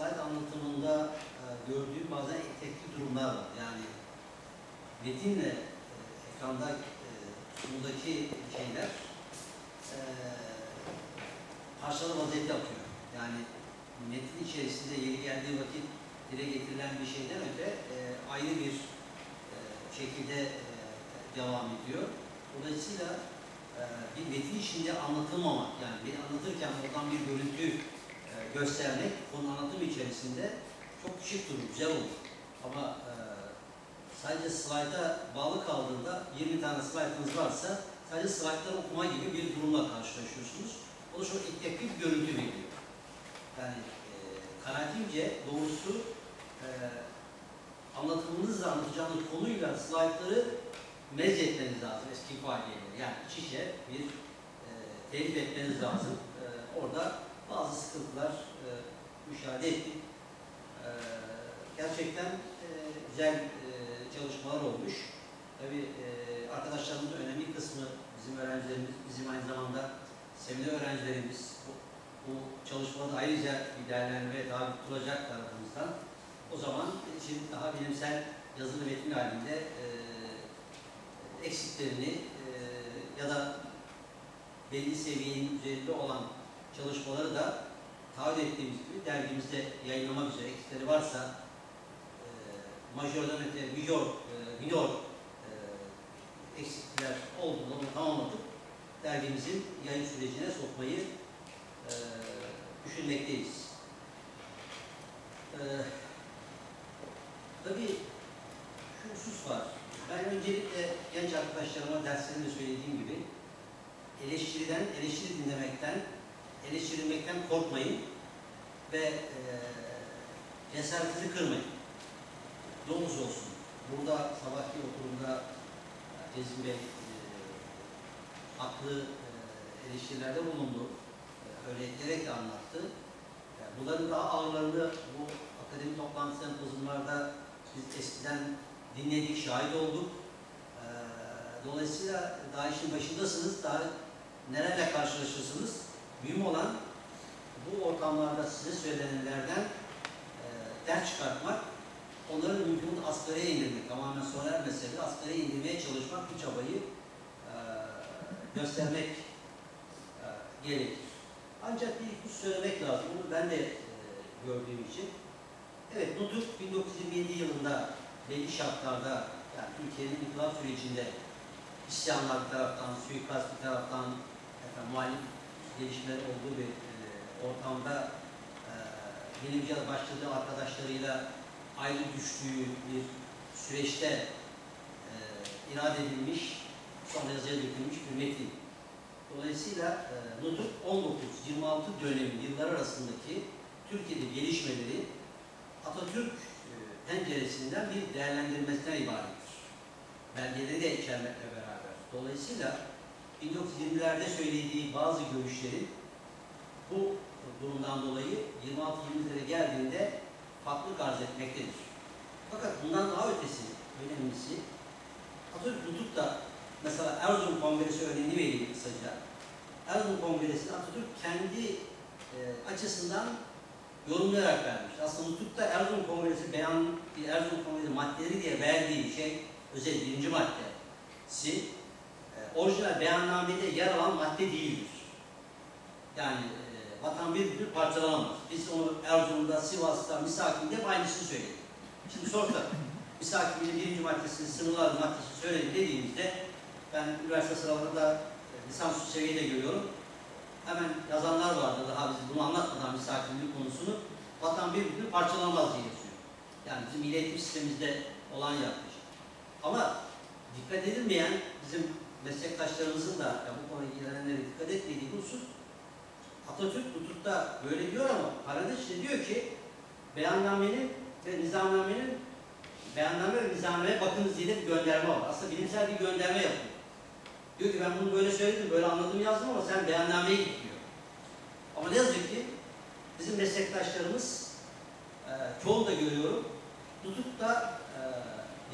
slide anlatımında e, gördüğüm bazen teknik durumlar var. Yani metinle e, ekranda e, sunudaki şeyler e, parçalı vaziyette atıyor. Yani metin içerisinde yeri geldiği vakit dile getirilen bir şeyden öte ayrı bir şekilde devam ediyor. Dolayısıyla bir metin içinde anlatılmamak, yani bir anlatırken oradan bir görüntü göstermek konu anlatım içerisinde çok şık durur, güzel olur. Ama e, sadece slayda bağlı kaldığında 20 tane slaydınız varsa sadece slaytları okuma gibi bir durumla karşılaşıyorsunuz. O da çok etkili bir görüntü veriyor. Yani e, kanaatimce doğrusu e, anlatımınızla anlatacağınız konuyla slaytları mezzetmeniz lazım eski ifadeyle. Yani iç içe bir e, telif etmeniz lazım. E, orada bazı sıkıntılar e, müşahede ettik. E, gerçekten e, güzel e, çalışmalar olmuş. Tabii e, arkadaşlarımızın önemli kısmı bizim öğrencilerimiz, bizim aynı zamanda seminer öğrencilerimiz bu, bu çalışmaları ayrıca bir değerlendirmeye tabi tutulacak tarafımızdan. O zaman için daha bilimsel yazılı metin halinde e, eksiklerini e, ya da belli seviyenin üzerinde olan çalışmaları da taahhüt ettiğimiz gibi dergimizde yayınlamak üzere eksikleri varsa e, majörden öte minor, e, minor e, eksiklikler olduğunda onu tamamlatıp dergimizin yayın sürecine sokmayı e, düşünmekteyiz. E, tabii şu husus var. Ben öncelikle genç arkadaşlarıma derslerinde söylediğim gibi eleştiriden, eleştiri dinlemekten, eleştirilmekten korkmayın ve e, cesaretinizi kırmayın. Yolunuz olsun. Burada sabahki oturumda Cezmi Bey e, haklı e, eleştirilerde bulundu. E, örnekleyerek de anlattı. E, bunların daha ağırlarını bu akademi toplantı sempozumlarda biz eskiden dinledik, şahit olduk. Ee, Dolayısıyla daha işin başındasınız, daha nelerle karşılaşırsınız. Mühim olan bu ortamlarda size söylenenlerden e, ders çıkartmak, onların mümkün asgariye indirmek, tamamen soner mesele, asgariye indirmeye çalışmak bu çabayı e, göstermek e, gerekir. Ancak bir iki söylemek lazım, bunu ben de e, gördüğüm için. Evet, Nutuk 1927 yılında belli şartlarda yani Türkiye'nin inkılap sürecinde isyanlar bir taraftan, suikast bir taraftan efendim, muhalif gelişmeler olduğu bir e, ortamda e, bilimci başladığı arkadaşlarıyla ayrı düştüğü bir süreçte e, irade edilmiş, sonra yazıya dökülmüş bir metin. Dolayısıyla e, Nutuk 19-26 dönemi yıllar arasındaki Türkiye'de gelişmeleri Atatürk e, penceresinden bir değerlendirmesinden ibarettir. Belgeleri de içermekle beraber. Dolayısıyla 1920'lerde söylediği bazı görüşlerin bu durumdan dolayı 26-20'lere geldiğinde farklılık arz etmektedir. Fakat bundan daha ötesi, önemlisi Atatürk tutup da mesela Erzurum Kongresi örneğini vereyim kısaca. Erzurum Kongresi'ni Atatürk kendi e, açısından yorumlayarak vermiş. Aslında tutup da Erzurum Kongresi beyan, bir Erzurum Kongresi maddeleri diye verdiği şey, özel birinci maddesi, orijinal beyannamede yer alan madde değildir. Yani e, vatan bir bir parçalanamaz. Biz onu Erzurum'da, Sivas'ta, Misakim'de hep aynısını söyledik. Şimdi sorsak, Misakim'in birinci maddesini, sınırlar maddesi söyledi dediğimizde, ben üniversite sınavında e, lisansüstü seviyede görüyorum hemen yazanlar vardı daha biz bunu anlatmadan misafirlik konusunu vatan bir bir parçalanmaz diye yazıyor. Yani bizim iletişim sistemimizde olan yaklaşım. Ama dikkat edilmeyen bizim meslektaşlarımızın da ya bu konuya ilgilenenlere dikkat etmediği husus Atatürk tutup da böyle diyor ama parantez diyor ki beyannamenin ve nizamnamenin beyanname ve nizamnameye bakınız diye bir gönderme var. Aslında bilimsel bir gönderme yapıyor. Diyor ki ben bunu böyle söyledim, böyle anladım yazdım ama sen beyannameye git diyor. Ama ne yazık ki bizim meslektaşlarımız e, çoğunu da görüyorum tutup da e,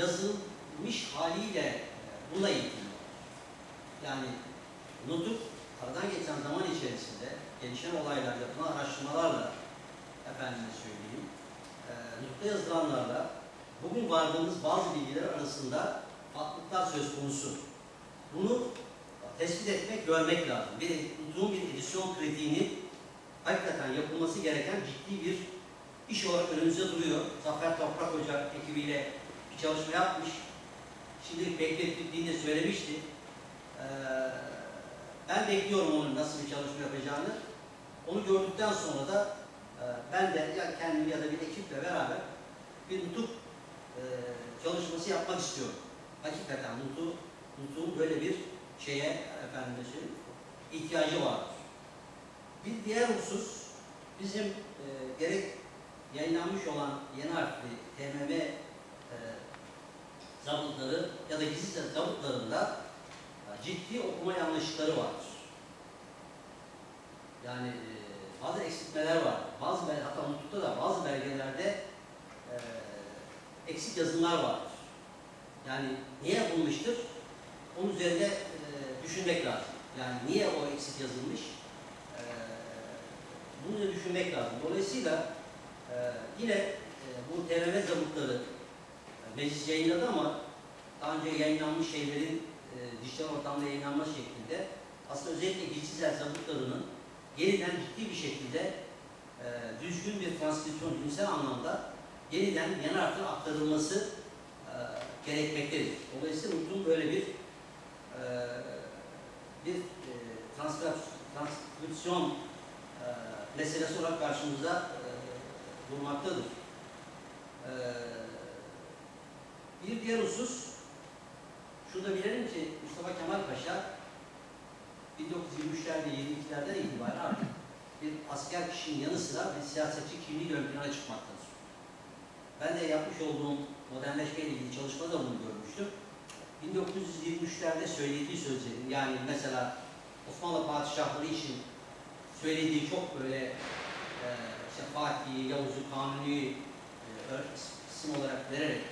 yazılmış haliyle e, eğitiliyor. Yani nutuk aradan geçen zaman içerisinde gelişen olaylar yapılan araştırmalarla efendime söyleyeyim Nutuk'ta yazılanlarla bugün vardığımız bazı bilgiler arasında farklılıklar söz konusu. Bunu tespit etmek, görmek lazım. Bir Nutuk'un bir edisyon kritiğini hakikaten yapılması gereken ciddi bir iş olarak önümüzde duruyor. Zafer Toprak Hoca ekibiyle bir çalışma yapmış. Şimdi beklettiğini söylemişti. Ee, ben bekliyorum onun nasıl bir çalışma yapacağını. Onu gördükten sonra da e, ben de ya kendim ya da bir ekiple beraber bir nutuk e, çalışması yapmak istiyorum. Hakikaten nutuk, nutukun böyle bir şeye efendim söyleyeyim, ihtiyacı vardır. Bir diğer husus bizim e, gerek yayınlanmış olan yeni harfli TMM e, zabıtları ya da gizli zabıtlarında ciddi okuma yanlışlıkları vardır. Yani e, bazı eksiltmeler var. Bazı hatta nutukta da bazı belgelerde e, eksik yazımlar vardır. Yani niye yapılmıştır? Onun üzerinde e, düşünmek lazım. Yani niye o eksik yazılmış? E, bunu da düşünmek lazım. Dolayısıyla e, yine e, bu TRV zabıtları e, meclis yayınladı ama daha önce yayınlanmış şeylerin e, dijital ortamda yayınlanma şeklinde aslında özellikle gizliler zabıtlarının yeniden ciddi bir şekilde e, düzgün bir transkripsiyon cinsel anlamda yeniden harflere aktarılması e, gerekmektedir. Dolayısıyla Nut'un böyle bir e, bir e, transkrip- transkripsiyon e, meselesi olarak karşımıza e, durmaktadır. E, bir diğer husus, şurada bilelim ki Mustafa Kemal Paşa 1923'lerde, 22'lerden itibaren artık bir asker kişinin yanı sıra bir siyasetçi kimliği ön plana çıkmaktadır. Ben de yapmış olduğum modernleşme ile ilgili çalışmada bunu görmüştüm. 1923'lerde söylediği sözlerin yani mesela Osmanlı padişahları için söylediği çok böyle e, işte Fatih'i, Yavuz'u, Kanuni'yi e, isim olarak vererek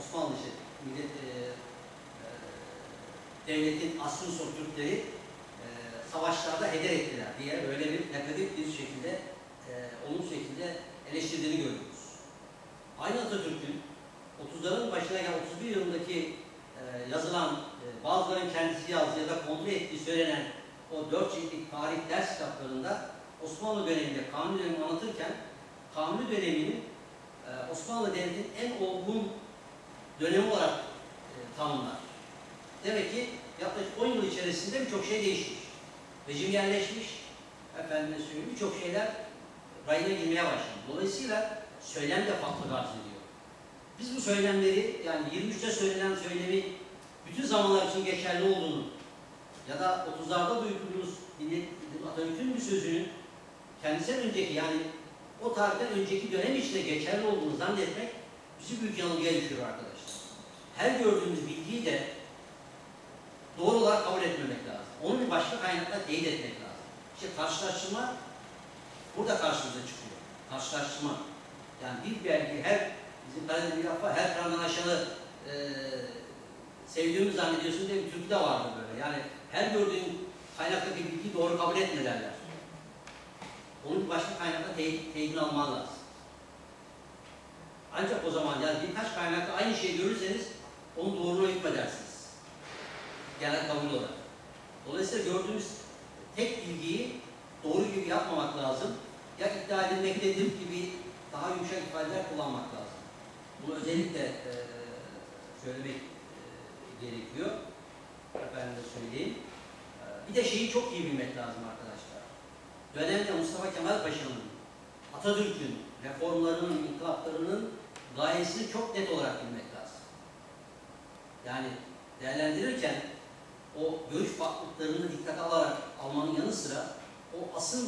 Osmanlı işte millet e, devletin Asunson Türkleri e, savaşlarda heder ettiler diye böyle bir negatif bir şekilde e, olumsuz şekilde eleştirdiğini görüyoruz. Aynı Atatürk'ün 30'ların başına gelen 31 yılındaki e, yazılan e, bazılarının kendisi yazdığı ya da kontrol ettiği söylenen o dört ciltlik tarih ders kitaplarında Osmanlı döneminde Kanuni dönemini anlatırken Kanuni döneminin e, Osmanlı Devleti'nin en olgun dönemi olarak e, tanımlar. Demek ki yaklaşık 10 yıl içerisinde birçok şey değişmiş. Rejim yerleşmiş, efendime söyleyeyim birçok şeyler rayına girmeye başladı. Dolayısıyla söylem de farklı arz ediyor. Biz bu söylemleri yani 23'te söylenen söylemi bütün zamanlar için geçerli olduğunu ya da 30'larda duyduğumuz millet Atatürk'ün bir sözünün kendisinden önceki yani o tarihten önceki dönem içinde geçerli olduğunu zannetmek bizi büyük yanılgıya düşürüyor arkadaşlar. Her gördüğümüz bilgiyi de doğru olarak kabul etmemek lazım. Onu bir başka kaynakla teyit etmek lazım. İşte karşılaştırma burada karşımıza çıkıyor. Karşılaştırma. Yani bir belge her bizim Karadeniz bir laf var, her kandan aşağı e, sevdiğimi zannediyorsun diye bir türkü de vardı böyle. Yani her gördüğün kaynaktaki bilgiyi doğru kabul etme derler. Onun başka kaynakla teyit, teyidini alman lazım. Ancak o zaman yani birkaç kaynakta aynı şeyi görürseniz onun doğruluğuna hükmedersiniz. Genel kabul olarak. Dolayısıyla gördüğümüz tek bilgiyi doğru gibi yapmamak lazım. Ya iddia edilmektedir gibi daha yumuşak ifadeler kullanmak lazım. Bunu özellikle e, söylemek e, gerekiyor. Ben de söyleyeyim. E, bir de şeyi çok iyi bilmek lazım arkadaşlar. Dönemde Mustafa Kemal Paşa'nın, Atatürk'ün reformlarının, inkılaplarının gayesini çok net olarak bilmek lazım. Yani değerlendirirken o görüş farklılıklarını dikkate alarak almanın yanı sıra o asıl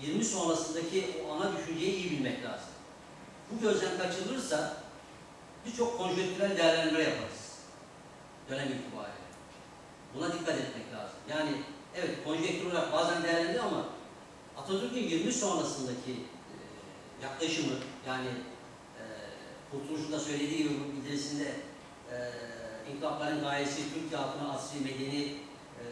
20 sonrasındaki o ana düşünceyi iyi bilmek lazım. Bu gözden kaçırılırsa birçok konjonktürel değerlendirme yaparız. Dönem itibariyle. Buna dikkat etmek lazım. Yani evet konjonktür olarak bazen değerlendiriyor ama Atatürk'ün 20 sonrasındaki e, yaklaşımı yani e, Kurtuluş'un da söylediği gibi bildirisinde e, inkılapların gayesi Türkiye halkına asri medeni e,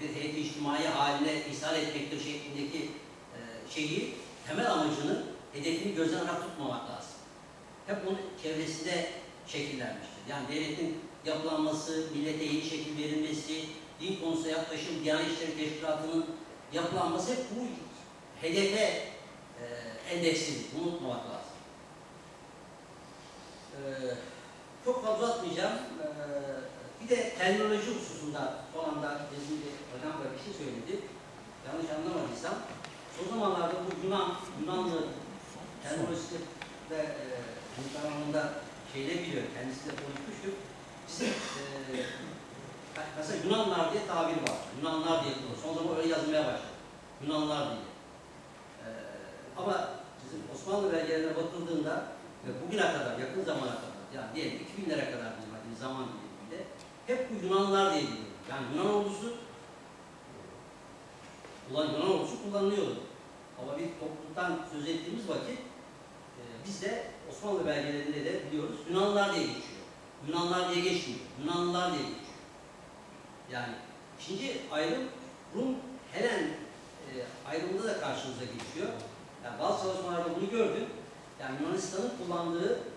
bir heyet içtimai haline ishal etmektir şeklindeki e, şeyi temel amacını, hedefini gözden ırak tutmamak lazım. hep onun çevresinde şekillenmiştir. Yani devletin yapılanması, millete iyi şekil verilmesi, din konusunda yaklaşım, Diyanet İşleri Teşkilatı'nın yapılanması hep bu hedefe e, endekslidir. Bunu unutmamak lazım. E, çok fazla uzatmayacağım. E, bir de terminoloji hususunda son anda bir hocam da bir şey söyledi. Yanlış anlamadıysam. O zamanlarda bu Yunan, Yunanlı terminolojisi ve e, Yunan anlamında şeyle biliyor, kendisiyle konuşmuştuk. Bizim e, mesela Yunanlar diye tabir var. Yunanlar diye kullanılıyor. Son zaman öyle yazmaya başladı. Yunanlar diye. E, ama bizim Osmanlı belgelerine bakıldığında ve bugüne kadar, yakın zamana kadar, yani diyelim 2000'lere kadar bir zaman diliminde hep bu Yunanlar diye biliyor. Yani Yunan ordusu Ulan Yunan ordusu kullanılıyordu. Ama bir topluluktan söz ettiğimiz vakit e, biz de Osmanlı belgelerinde de biliyoruz Yunanlılar diye geçiyor. Yunanlar diye geçmiyor. Yunanlılar diye geçiyor. Yani ikinci ayrım Rum Helen e, ayrımında da karşımıza geçiyor. Yani bazı çalışmalarda bunu gördük. Yani Yunanistan'ın kullandığı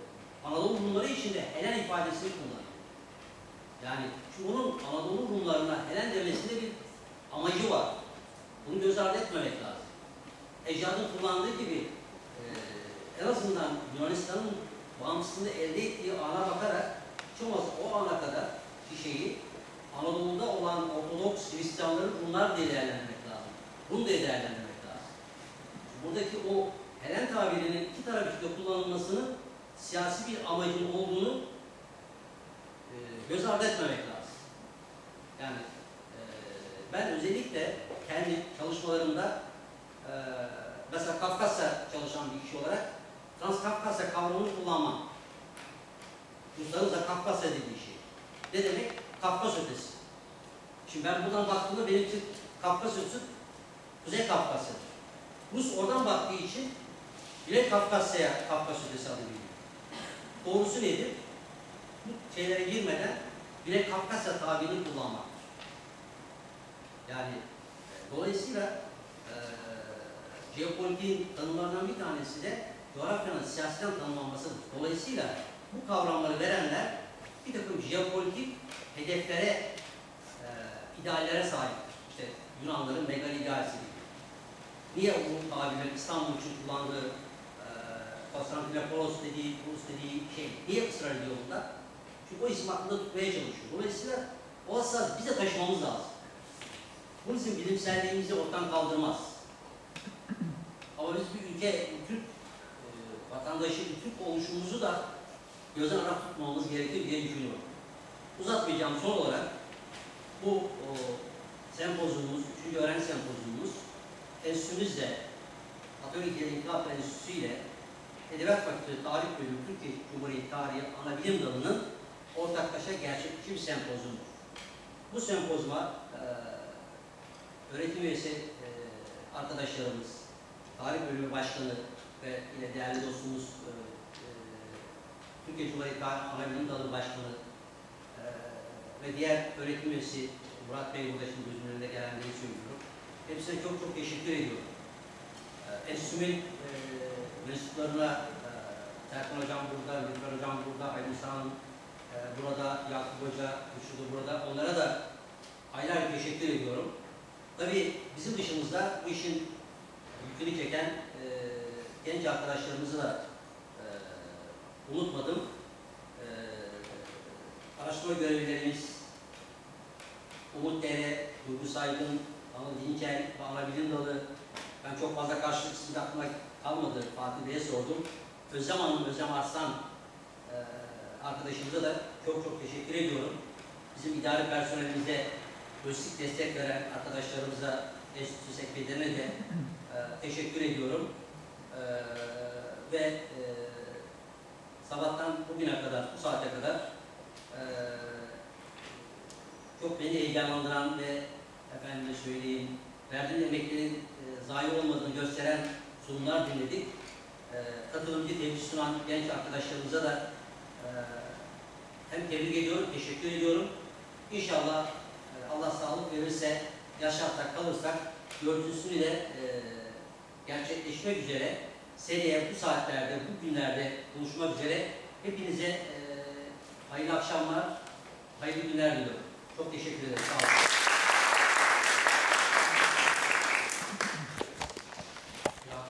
Anadolu Rumları içinde Helen ifadesini kullanıyor. Yani onun Anadolu Rumlarına Helen demesinde bir amacı var. Bunu göz ardı etmemek lazım. Ecdadın kullandığı gibi e, en azından Yunanistan'ın bağımsızlığını elde ettiği ana bakarak hiç olmazsa o ana kadar bir şeyi Anadolu'da olan Ortodoks Hristiyanların Rumlar diye değerlendirmek lazım. Rum diye değerlendirmek lazım. Buradaki o Helen tabirinin iki taraf içinde kullanılmasının siyasi bir amacın olduğunu e, göz ardı etmemek lazım. Yani e, ben özellikle kendi çalışmalarımda e, mesela Kafkasya çalışan bir kişi olarak Transkafkasya kavramını kullanmam. Rusların da Kafkasya dediği şey. Ne demek? Kafkas ötesi. Şimdi ben buradan baktığımda benim için Kafkas ötesi Kuzey Kafkasya'dır. Rus oradan baktığı için bile Kafkasya'ya Kafkas ötesi adı veriyor. Doğrusu nedir? Bu şeylere girmeden bile Kafkasya tabirini kullanmaktır. Yani Dolayısıyla e, jeopolitiğin tanımlarından bir tanesi de coğrafyanın siyaseten tanımlanmasıdır. Dolayısıyla bu kavramları verenler bir takım jeopolitik hedeflere, e, ideallere sahiptir. İşte Yunanların megal idealisi gibi. Niye bu tabirler İstanbul için kullandığı Konstantinopolis dediği, Rus dediği şey, niye ısrar ediyor bunda? Çünkü o isim aklında tutmaya çalışıyor. Dolayısıyla o hassas bize taşımamız lazım. Bu bizim bilimselliğimizi ortadan kaldırmaz. Ama biz bir ülke, bir Türk e, vatandaşı, bir Türk oluşumuzu da göze arak tutmamız gerekir diye düşünüyorum. Uzatmayacağım son olarak bu o, sempozyumumuz, 3. öğrenci sempozyumumuz enstitümüzle Katolik İnkılap Enstitüsü ile Edebiyat Fakültesi Tarih Bölümü Türkiye Cumhuriyeti Tarihi Ana Bilim Dalı'nın ortaklaşa gerçekleşmiş bir sempozyumdur. Bu sempozyuma e, öğretim üyesi e, arkadaşlarımız, tarih bölümü başkanı ve yine değerli dostumuz e, e, Türkiye Cumhuriyeti Tarih Ana Bilim Dalı Başkanı e, ve diğer öğretim üyesi Murat Bey burada şimdi gözümün önünde gelenleri söylüyorum. Hepsine çok çok teşekkür ediyorum. E, Enstitümün e, mensuplarına e, Serkan Hocam burada, Lütfen Hocam burada, Musa Hanım e, burada, Yakup Hoca, Güçlü burada. Onlara da ayrı ayrı teşekkür ediyorum. Tabii bizim dışımızda bu işin yükünü çeken e, genç arkadaşlarımızı da e, unutmadım. E, araştırma görevlilerimiz Umut Dere, Duygu Saygın, Anıl Dincel, Bana Bilim Dalı, ben çok fazla karşılık isimde aklıma kalmadı. Fatih Bey'e sordum. Özlem Hanım, Özlem Arslan e, arkadaşımıza da çok çok teşekkür ediyorum. Bizim idari personelimize lojistik destek veren arkadaşlarımıza, enstitü sekreterine de e, teşekkür ediyorum. E, ve e, sabahtan bugüne kadar, bu saate kadar e, çok beni heyecanlandıran ve efendime söyleyeyim, verdiğim emeklerin e, zayi olmadığını gösteren sunumlar dinledik. E, katılımcı tepki sunan genç arkadaşlarımıza da e, hem tebrik ediyorum, teşekkür ediyorum. İnşallah e, Allah sağlık verirse, yaşarsak kalırsak dördüncüsünü de e, gerçekleşmek üzere seneye bu saatlerde, bu günlerde buluşmak üzere. Hepinize e, hayırlı akşamlar, hayırlı günler diliyorum. Çok teşekkür ederim. Sağ olun.